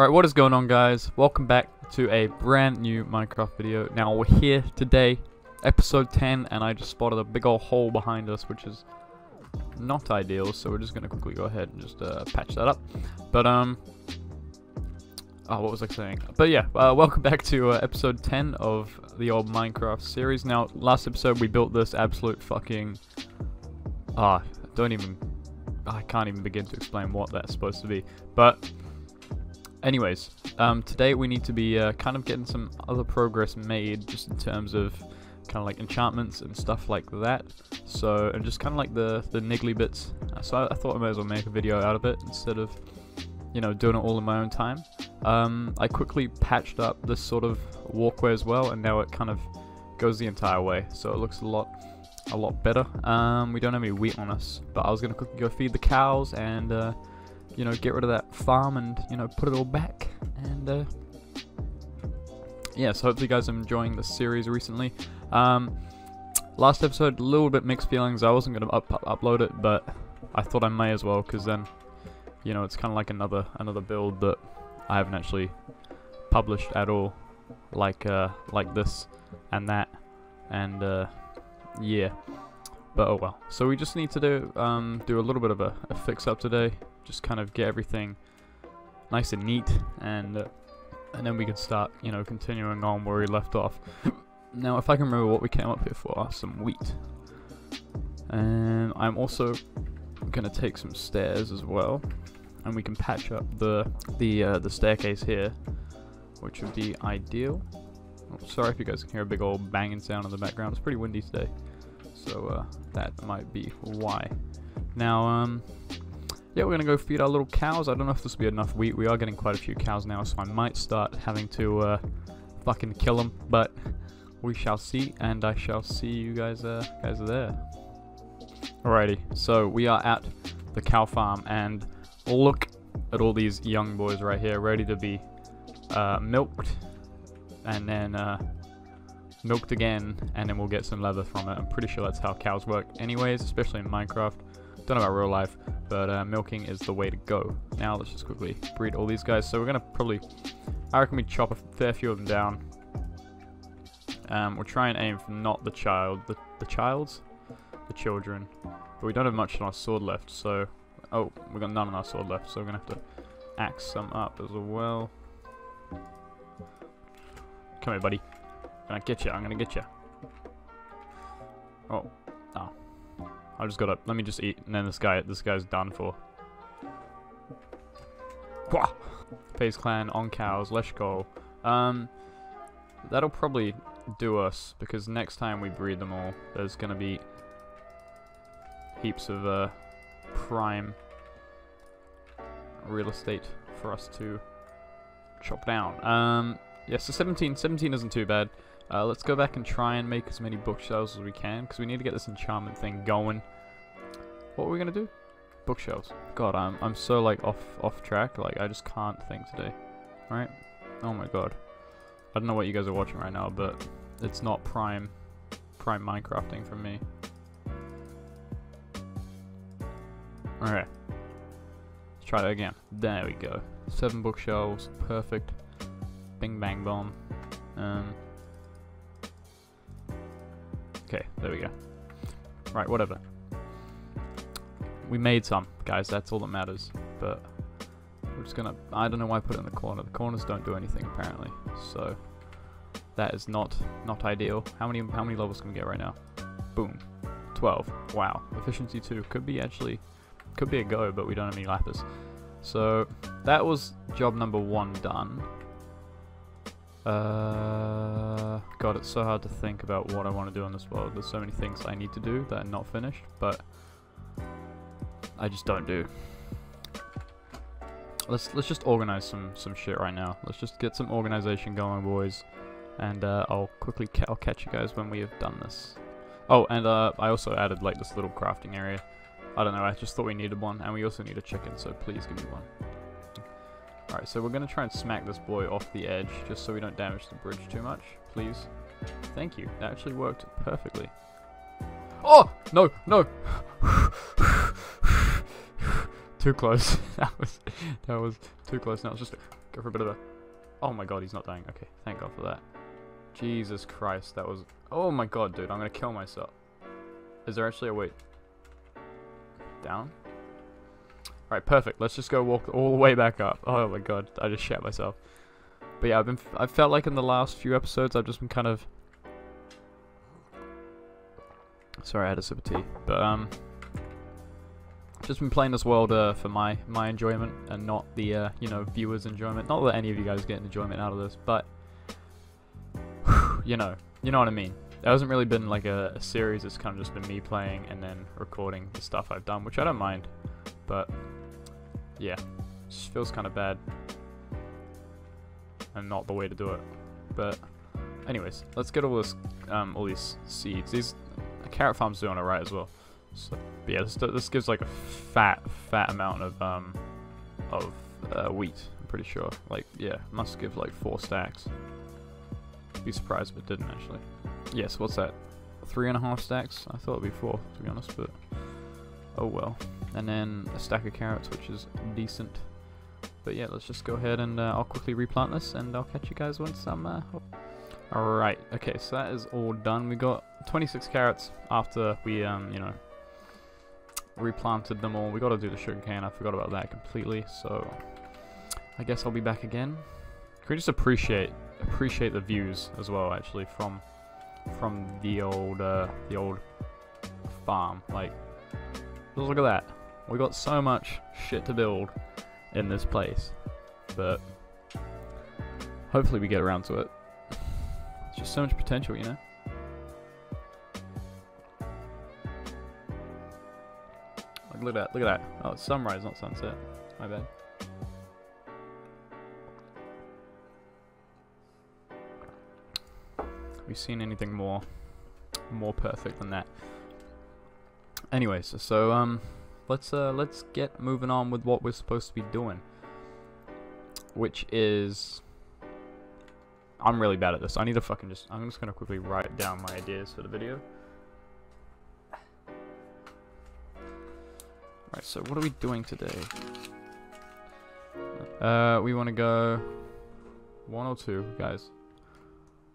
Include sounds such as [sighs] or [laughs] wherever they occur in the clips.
Alright, what is going on guys? Welcome back to a brand new Minecraft video. Now we're here today, episode 10, and I just spotted a big old hole behind us, which is not ideal, so we're just going to quickly go ahead and just uh, patch that up. But, um... Oh, what was I saying? But yeah, uh, welcome back to uh, episode 10 of the old Minecraft series. Now, last episode we built this absolute fucking... Ah, don't even... I can't even begin to explain what that's supposed to be. But Anyways, um, today we need to be uh, kind of getting some other progress made just in terms of kind of like enchantments and stuff like that. So, and just kind of like the, the niggly bits. Uh, so I, I, thought I might as well make a video out of it instead of, you know, doing it all in my own time. Um, I quickly patched up this sort of walkway as well, and now it kind of goes the entire way. So it looks a lot a lot better. Um, we don't have any wheat on us, but I was going to quickly go feed the cows and uh, you know, get rid of that farm and, you know, put it all back. And, uh, yeah, so hopefully you guys are enjoying the series recently. Um, last episode, a little bit mixed feelings. I wasn't going to up up upload it, but I thought I may as well, because then, you know, it's kind of like another another build that I haven't actually published at all, like uh, like this and that, and uh, yeah. But oh well. So we just need to do um, do a little bit of a, a fix up today just kind of get everything nice and neat and uh, and then we can start you know continuing on where we left off. [coughs] Now if I can remember what we came up here for some wheat. And I'm also gonna take some stairs as well and we can patch up the the uh, the staircase here which would be ideal. Oh, sorry if you guys can hear a big old banging sound in the background. It's pretty windy today so uh, that might be why. Now um yeah, we're going to go feed our little cows. I don't know if this will be enough wheat. We are getting quite a few cows now, so I might start having to uh, fucking kill them. But we shall see, and I shall see you guys, uh, guys there. Alrighty, so we are at the cow farm, and look at all these young boys right here, ready to be uh, milked, and then uh, milked again, and then we'll get some leather from it. I'm pretty sure that's how cows work anyways, especially in Minecraft. Don't know about real life, but uh, milking is the way to go. Now let's just quickly breed all these guys. So we're gonna probably, I reckon we chop a fair few of them down. Um, we'll try and aim for not the child, the, the childs? The children. But we don't have much on our sword left, so... Oh, we've got none on our sword left, so we're gonna have to axe some up as well. Come here, buddy. I'm gonna get you, I'm gonna get you. Oh, I just gotta, let me just eat, and then this guy, this guy's done for. Wah! FaZe Clan on cows, go. Um, that'll probably do us, because next time we breed them all, there's gonna be heaps of, uh, prime real estate for us to chop down. Um, yeah, so 17, 17 isn't too bad. Uh, let's go back and try and make as many bookshelves as we can, because we need to get this enchantment thing going. What are we gonna do? Bookshelves. God, I'm I'm so like off off track. Like I just can't think today. Right? Oh my god. I don't know what you guys are watching right now, but it's not prime prime Minecrafting for me. Alright. Let's try that again. There we go. Seven bookshelves. Perfect. Bing bang bomb. Um, Okay, there we go. Right, whatever. We made some, guys, that's all that matters. But we're just gonna, I don't know why I put it in the corner. The corners don't do anything, apparently. So, that is not, not ideal. How many, how many levels can we get right now? Boom. 12. Wow. Efficiency 2. Could be actually, could be a go, but we don't have any lapis. So, that was job number one done. Uh, God, it's so hard to think about what I want to do in this world. There's so many things I need to do that are not finished, but I just don't do. Let's let's just organize some some shit right now. Let's just get some organization going, boys, and uh, I'll quickly ca I'll catch you guys when we have done this. Oh, and uh, I also added like this little crafting area. I don't know. I just thought we needed one, and we also need a chicken. So please give me one. Alright, so we're going to try and smack this boy off the edge, just so we don't damage the bridge too much. Please. Thank you. That actually worked perfectly. Oh! No! No! [sighs] too close. [laughs] that was that was too close. Now it's just Go for a bit of a... Oh my god, he's not dying. Okay, thank god for that. Jesus Christ, that was... Oh my god, dude, I'm gonna kill myself. Is there actually a way... Down? Alright, perfect. Let's just go walk all the way back up. Oh my god, I just shat myself. But yeah, I've been... I felt like in the last few episodes, I've just been kind of... Sorry, I had a sip of tea. But, um... Just been playing this world uh, for my, my enjoyment and not the, uh, you know, viewers' enjoyment. Not that any of you guys get enjoyment out of this, but... you know. You know what I mean. There hasn't really been like a, a series, it's kind of just been me playing and then recording the stuff I've done, which I don't mind. But, yeah. Just feels kind of bad. And not the way to do it. But, anyways, let's get all this, um, all these seeds. These, the carrot farm's doing alright as well. So, yeah, this, this gives like a fat, fat amount of, um, of uh, wheat, I'm pretty sure. Like, yeah, must give like four stacks. Be surprised if it didn't actually. Yes, what's that? Three and a half stacks? I thought it'd be four, to be honest, but oh well. And then a stack of carrots, which is decent. But yeah, let's just go ahead and uh, I'll quickly replant this, and I'll catch you guys once I'm. Uh, Alright, okay, so that is all done. We got 26 carrots after we, um, you know, replanted them all. We got to do the sugarcane. I forgot about that completely. So I guess I'll be back again. Can we just appreciate appreciate the views as well, actually, from from the old uh, the old farm. Like, just look at that. We got so much shit to build in this place, but hopefully we get around to it. It's just so much potential, you know. Like, look at that! Look at that! Oh, it's sunrise, not sunset. My bad. Have we seen anything more more perfect than that. Anyways, so um let's uh let's get moving on with what we're supposed to be doing. Which is I'm really bad at this. I need to fucking just I'm just gonna quickly write down my ideas for the video. Right, so what are we doing today? Uh we wanna go one or two, guys.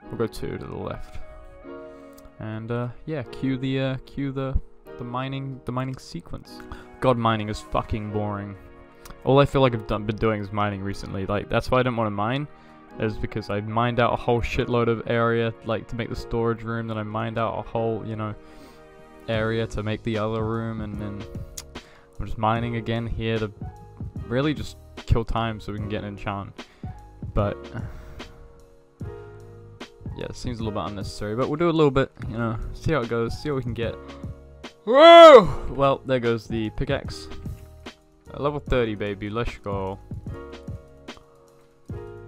We'll go two to the left. And uh, yeah, cue the uh, cue the the mining the mining sequence. God, mining is fucking boring. All I feel like I've done, been doing is mining recently. Like that's why I didn't want to mine, is because I mined out a whole shitload of area like to make the storage room. Then I mined out a whole you know area to make the other room, and then I'm just mining again here to really just kill time so we can get an enchant. But yeah, it seems a little bit unnecessary, but we'll do a little bit, you know, see how it goes, see what we can get. Whoa! Well, there goes the pickaxe. Level 30, baby, let's go.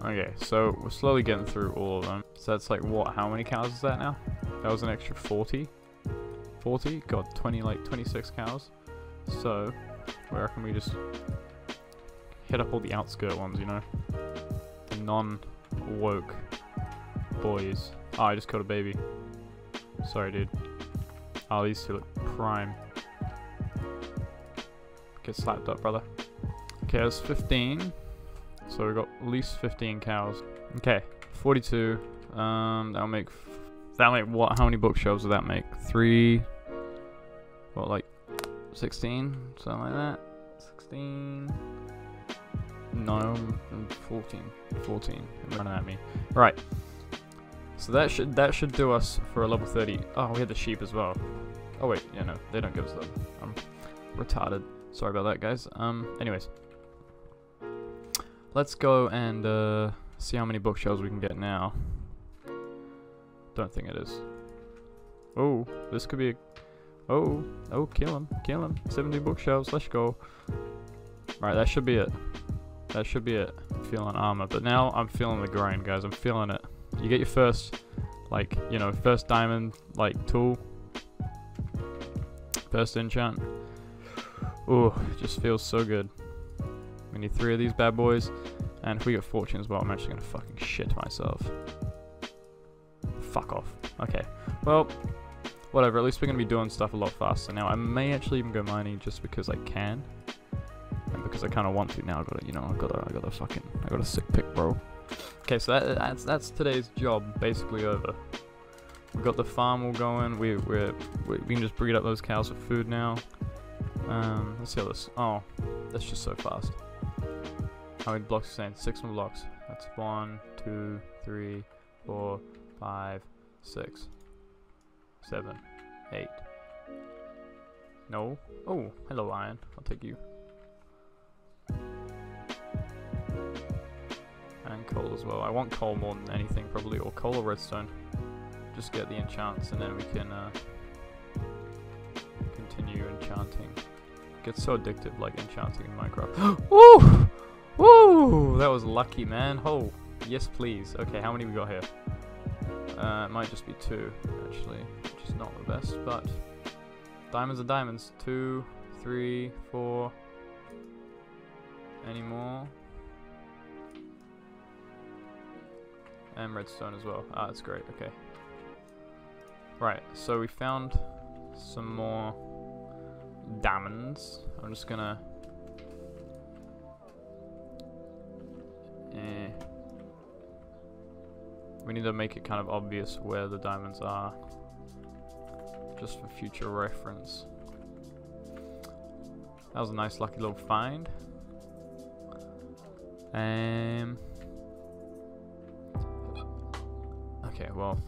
Okay, so we're slowly getting through all of them. So that's like, what, how many cows is that now? That was an extra 40? 40? God, 20, like 26 cows. So, where can we just hit up all the outskirt ones, you know? The non-woke boys. Oh, I just killed a baby. Sorry, dude. Oh, these two look prime. Get slapped up, brother. Okay, that's 15. So we've got at least 15 cows. Okay, 42. Um, that'll make... That'll make what? How many bookshelves would that make? Three... What, like... 16? Something like that? 16... No, 14. 14. Running at me. Right. So that should that should do us for a level 30. Oh, we had the sheep as well. Oh wait, yeah, no, they don't give us that. I'm retarded. Sorry about that, guys. Um, anyways. Let's go and uh, see how many bookshelves we can get now. Don't think it is. Oh, this could be a... Oh, oh, kill him, kill him. 70 bookshelves, let's go. Alright, that should be it. That should be it. feeling armor, but now I'm feeling the grind, guys. I'm feeling it. You get your first, like, you know, first diamond, like, tool. First enchant. Ooh, just feels so good. We need three of these bad boys. And if we get fortune as well, I'm actually to fucking shit myself. Fuck off. Okay. Well, whatever. At least we're to be doing stuff a lot faster now. I may actually even go mining just because I can. And because I kind of want to now, I gotta, you know, I gotta, I gotta fucking, I got a sick pick, bro. Okay, so that, that's that's today's job basically over. We've got the farm all going. We we we can just breed up those cows for food now. Um, let's see how this. Oh, that's just so fast. How many blocks are saying? Six more blocks. That's one, two, three, four, five, six, seven, eight. No. Oh, hello, iron. I'll take you. Coal as well. I want coal more than anything, probably, or coal or redstone. Just get the enchants, and then we can uh, continue enchanting. Gets so addictive, like enchanting in Minecraft. [gasps] Woo! Woo! That was lucky, man. Oh, yes, please. Okay, how many we got here? Uh, it might just be two, actually, which is not the best, but diamonds are diamonds. Two, three, four. Any more? And redstone as well. Ah, that's great. Okay. Right, so we found some more diamonds. I'm just gonna... Eh. We need to make it kind of obvious where the diamonds are. Just for future reference. That was a nice lucky little find. Um... Okay, well...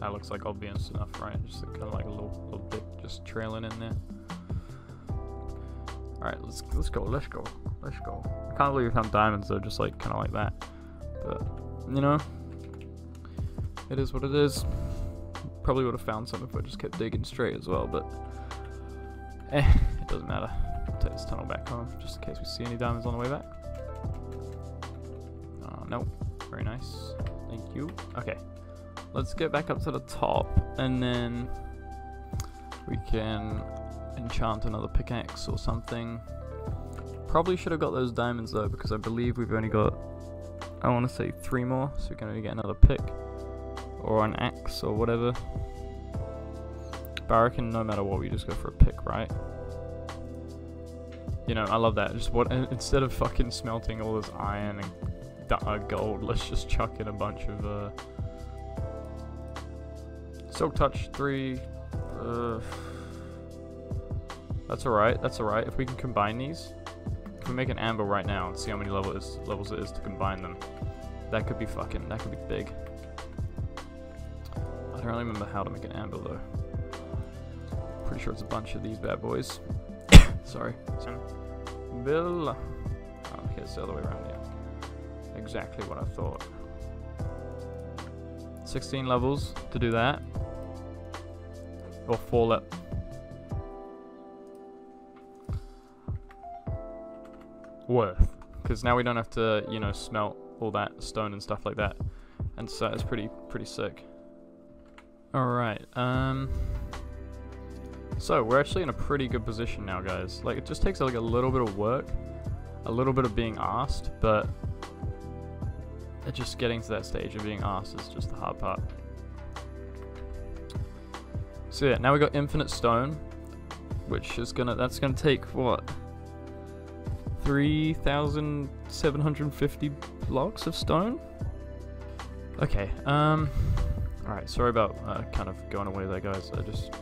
That looks like obvious enough, right? Just kind of like a little, little dick just trailing in there. Alright, let's let's go, let's go, let's go. I can't believe we found diamonds though, just like kind of like that. But, you know, it is what it is. Probably would have found some if I just kept digging straight as well, but eh, it doesn't matter. I'll take this tunnel back home just in case we see any diamonds on the way back. Uh, nope. Very nice. Thank you. Okay. Let's get back up to the top and then we can enchant another pickaxe or something. Probably should have got those diamonds though because I believe we've only got, I want to say three more, so we can only get another pick or an axe or whatever. But no matter what we just go for a pick, right? You know, I love that. Just what instead of fucking smelting all this iron and uh, gold, [laughs] let's just chuck in a bunch of uh, Silk Touch 3. Uh, that's alright, that's alright. If we can combine these, can we make an anvil right now and see how many level is, levels it is to combine them, that could be fucking, that could be big. I don't really remember how to make an anvil though. Pretty sure it's a bunch of these bad boys. [coughs] Sorry. Bill. Oh, okay, it's the other way around, yeah. Exactly what I thought. 16 levels to do that. Or fall it. Worth. Because now we don't have to, you know, smelt all that stone and stuff like that. And so it's pretty, pretty sick. Alright, um... So, we're actually in a pretty good position now, guys. Like, it just takes like a little bit of work. A little bit of being asked, but... Just getting to that stage of being asked is just the hard part. So yeah, now we got infinite stone, which is gonna that's gonna take what three thousand seven hundred fifty blocks of stone. Okay, um, all right. Sorry about uh, kind of going away there, guys. I just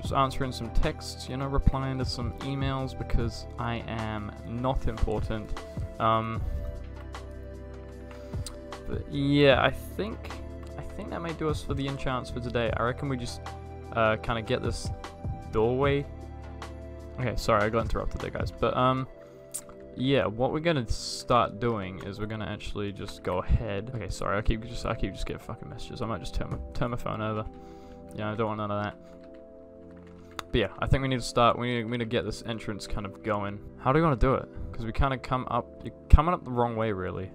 just answering some texts, you know, replying to some emails because I am not important. Um, but yeah, I think I think that might do us for the enchants for today. I reckon we just uh, kind of get this doorway. Okay, sorry, I got interrupted there, guys. But, um, yeah, what we're gonna start doing is we're gonna actually just go ahead. Okay, sorry, I keep just I keep just getting fucking messages. I might just turn my turn my phone over. Yeah, I don't want none of that. But yeah, I think we need to start. We need, we need to get this entrance kind of going. How do we want to do it? Because we kind of come up, you're coming up the wrong way, really.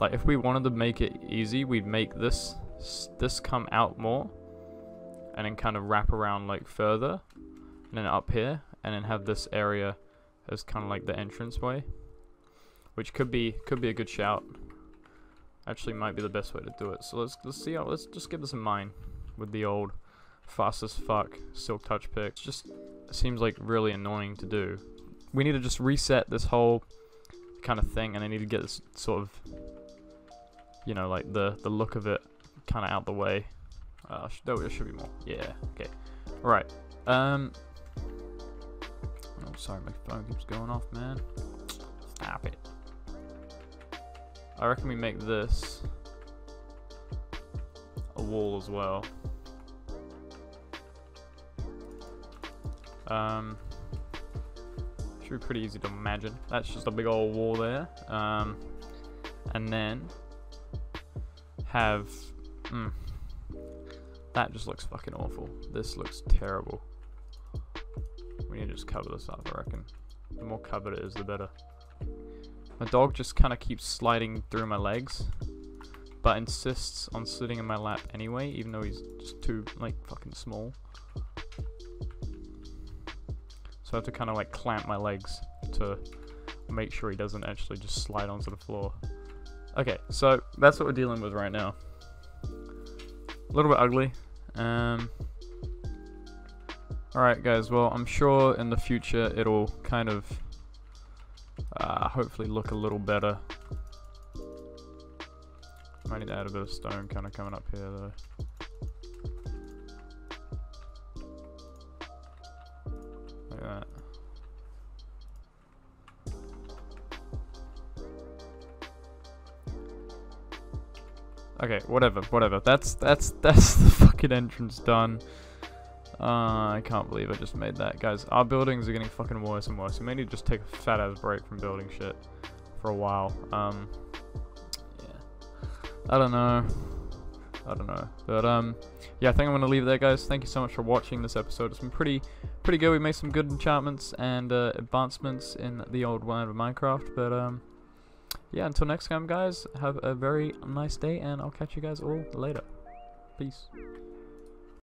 Like if we wanted to make it easy, we'd make this this come out more and then kind of wrap around like further and then up here and then have this area as kind of like the entrance way which could be could be a good shout actually might be the best way to do it so let's let's see how let's just get this in mind with the old fast as fuck silk touch pick. It just seems like really annoying to do. We need to just reset this whole kind of thing, and I need to get this sort of, you know, like the the look of it kind of out the way. Uh, there should be more. Yeah. Okay. All right. Um. Oh, sorry, my phone keeps going off, man. Stop it. I reckon we make this a wall as well. Um, should be pretty easy to imagine. That's just a big old wall there. Um, and then have, mm, that just looks fucking awful. This looks terrible. We need to just cover this up, I reckon. The more covered it is, the better. My dog just kind of keeps sliding through my legs, but insists on sitting in my lap anyway, even though he's just too, like, fucking small. So I have to kind of, like, clamp my legs to make sure he doesn't actually just slide onto the floor. Okay, so that's what we're dealing with right now. A little bit ugly. Um, Alright guys, well I'm sure in the future it'll kind of uh, hopefully look a little better. Might need to add a bit of stone kind of coming up here though. Okay, whatever, whatever. That's that's [laughs] that's the fucking entrance done. Uh, I can't believe I just made that. Guys, our buildings are getting fucking worse and worse. We may need to just take a fat ass break from building shit for a while. Um, yeah. I don't know. I don't know. But, um, yeah, I think I'm going to leave it there, guys. Thank you so much for watching this episode. It's been pretty, pretty good. We made some good enchantments and, uh, advancements in the old world of Minecraft. But, um, yeah, until next time, guys, have a very nice day, and I'll catch you guys all later. Peace.